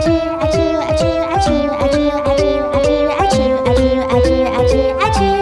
achoo, achoo, achoo, achoo, achoo, achoo, achoo, achoo, achoo, achoo, achoo, achoo, achoo,